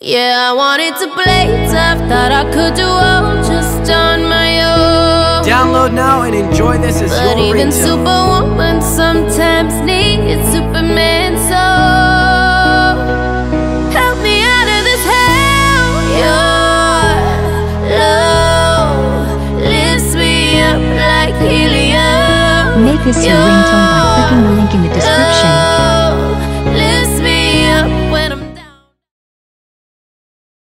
Yeah, I wanted to play tough, thought I could do all just on my own. Download now and enjoy this as But your even. Superwoman sometimes needs Superman, so help me out of this hell. Your love lifts me up like helium. Make this your ringtone by clicking the link.